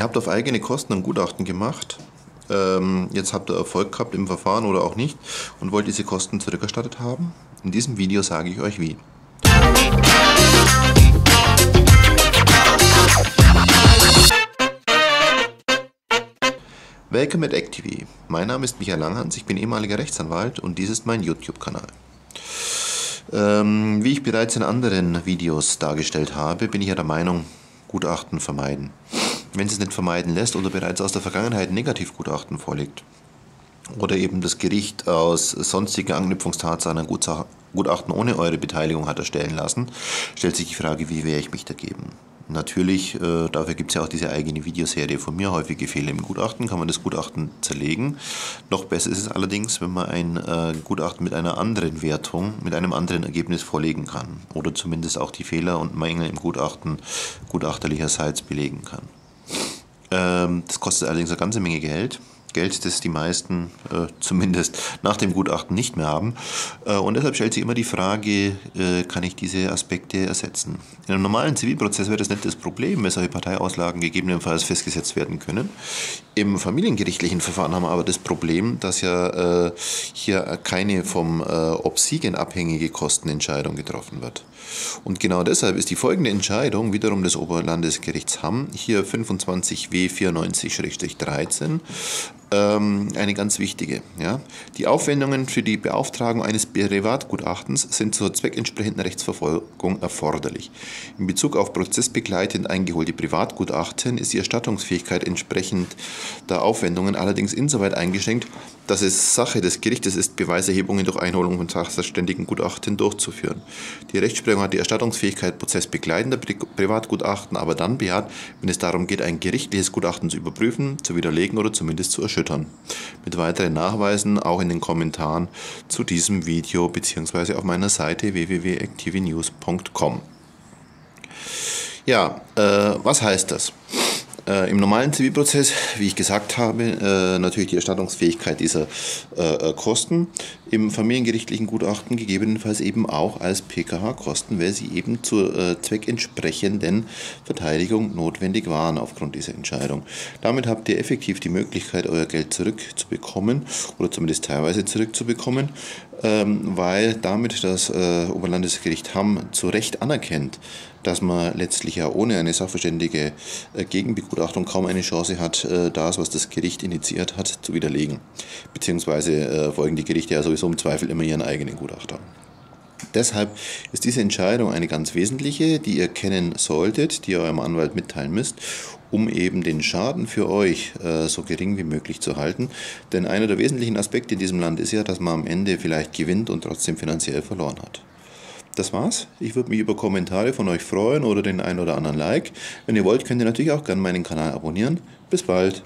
Ihr habt auf eigene Kosten ein Gutachten gemacht. Ähm, jetzt habt ihr Erfolg gehabt im Verfahren oder auch nicht und wollt diese Kosten zurückerstattet haben. In diesem Video sage ich euch wie. Welcome at ActTV. Mein Name ist Michael Langhans, ich bin ehemaliger Rechtsanwalt und dies ist mein YouTube-Kanal. Ähm, wie ich bereits in anderen Videos dargestellt habe, bin ich ja der Meinung, Gutachten vermeiden. Wenn es nicht vermeiden lässt oder bereits aus der Vergangenheit Negativgutachten vorliegt oder eben das Gericht aus sonstigen Anknüpfungstatsachen ein Gutachten ohne eure Beteiligung hat erstellen lassen, stellt sich die Frage, wie wehre ich mich dagegen? Natürlich, äh, dafür gibt es ja auch diese eigene Videoserie von mir, häufige Fehler im Gutachten, kann man das Gutachten zerlegen. Noch besser ist es allerdings, wenn man ein äh, Gutachten mit einer anderen Wertung, mit einem anderen Ergebnis vorlegen kann oder zumindest auch die Fehler und Mängel im Gutachten gutachterlicherseits belegen kann. Ähm, das kostet allerdings eine ganze Menge Geld. Geld, das die meisten äh, zumindest nach dem Gutachten nicht mehr haben. Äh, und deshalb stellt sich immer die Frage, äh, kann ich diese Aspekte ersetzen? In einem normalen Zivilprozess wäre das nicht das Problem, weil solche Parteiauslagen gegebenenfalls festgesetzt werden können. Im familiengerichtlichen Verfahren haben wir aber das Problem, dass ja äh, hier keine vom äh, Obsiegen abhängige Kostenentscheidung getroffen wird. Und genau deshalb ist die folgende Entscheidung wiederum des Oberlandesgerichts Hamm, hier 25W 94-13, ähm, eine ganz wichtige. Ja. Die Aufwendungen für die Beauftragung eines Privatgutachtens sind zur zweckentsprechenden Rechtsverfolgung erforderlich. In Bezug auf prozessbegleitend eingeholte Privatgutachten ist die Erstattungsfähigkeit entsprechend der Aufwendungen allerdings insoweit eingeschränkt, dass es Sache des Gerichtes ist, Beweiserhebungen durch Einholung von sachverständigen Gutachten durchzuführen. Die Rechtsprechung hat die Erstattungsfähigkeit prozessbegleitender Privatgutachten aber dann bejaht, wenn es darum geht, ein gerichtliches Gutachten zu überprüfen, zu widerlegen oder zumindest zu erschüttern. Mit weiteren Nachweisen auch in den Kommentaren zu diesem Video bzw. auf meiner Seite www.activinews.com. Ja, äh, was heißt das? Äh, Im normalen Zivilprozess, wie ich gesagt habe, äh, natürlich die Erstattungsfähigkeit dieser äh, äh Kosten. Im familiengerichtlichen Gutachten gegebenenfalls eben auch als PKH-Kosten, weil sie eben zur äh, zweckentsprechenden Verteidigung notwendig waren aufgrund dieser Entscheidung. Damit habt ihr effektiv die Möglichkeit, euer Geld zurückzubekommen oder zumindest teilweise zurückzubekommen, ähm, weil damit das äh, Oberlandesgericht Hamm zu Recht anerkennt, dass man letztlich ja ohne eine sachverständige äh, Gegenbegutachtung kaum eine Chance hat, äh, das, was das Gericht initiiert hat, zu widerlegen. Beziehungsweise äh, folgen die Gerichte ja sowieso im Zweifel immer ihren eigenen Gutachter. Deshalb ist diese Entscheidung eine ganz wesentliche, die ihr kennen solltet, die ihr eurem Anwalt mitteilen müsst, um eben den Schaden für euch äh, so gering wie möglich zu halten. Denn einer der wesentlichen Aspekte in diesem Land ist ja, dass man am Ende vielleicht gewinnt und trotzdem finanziell verloren hat das war's. Ich würde mich über Kommentare von euch freuen oder den einen oder anderen Like. Wenn ihr wollt, könnt ihr natürlich auch gerne meinen Kanal abonnieren. Bis bald.